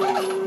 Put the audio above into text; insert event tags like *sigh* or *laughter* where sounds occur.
Woo! *laughs*